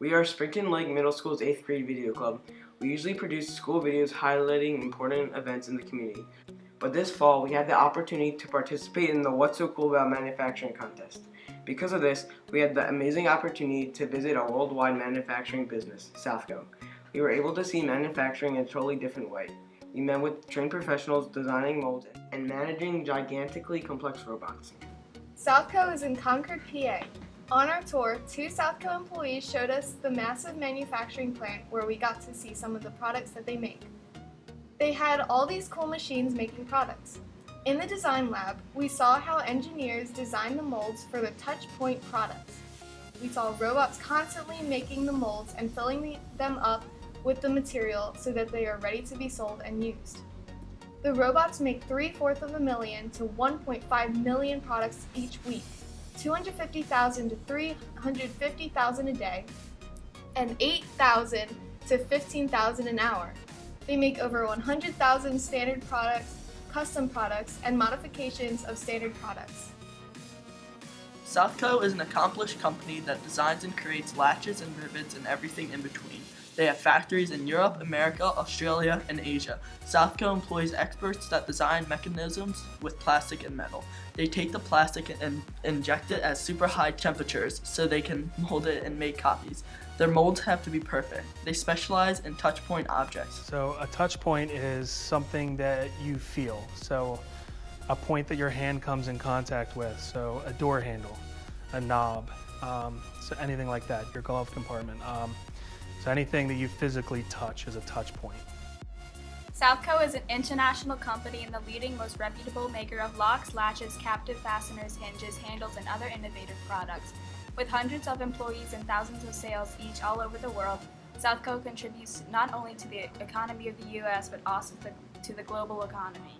We are Springton Lake Middle School's 8th grade video club. We usually produce school videos highlighting important events in the community. But this fall, we had the opportunity to participate in the What's So Cool About Manufacturing contest. Because of this, we had the amazing opportunity to visit a worldwide manufacturing business, Southco. We were able to see manufacturing in a totally different way. We met with trained professionals designing molds and managing gigantically complex robots. Southco is in Concord, PA. On our tour, two Southco employees showed us the massive manufacturing plant where we got to see some of the products that they make. They had all these cool machines making products. In the design lab, we saw how engineers design the molds for the touchpoint products. We saw robots constantly making the molds and filling them up with the material so that they are ready to be sold and used. The robots make three-fourths of a million to 1.5 million products each week, 250,000 to 350,000 a day, and 8,000 to 15,000 an hour. They make over 100,000 standard products, custom products, and modifications of standard products. Southco is an accomplished company that designs and creates latches and rivets and everything in between. They have factories in Europe, America, Australia, and Asia. Southco employs experts that design mechanisms with plastic and metal. They take the plastic and inject it at super high temperatures so they can mold it and make copies. Their molds have to be perfect. They specialize in touch point objects. So a touch point is something that you feel. So a point that your hand comes in contact with. So a door handle, a knob, um, so anything like that, your glove compartment. Um, so anything that you physically touch is a touch point. Southco is an international company and the leading, most reputable maker of locks, latches, captive fasteners, hinges, handles, and other innovative products. With hundreds of employees and thousands of sales each all over the world, Southco contributes not only to the economy of the U.S., but also to the global economy.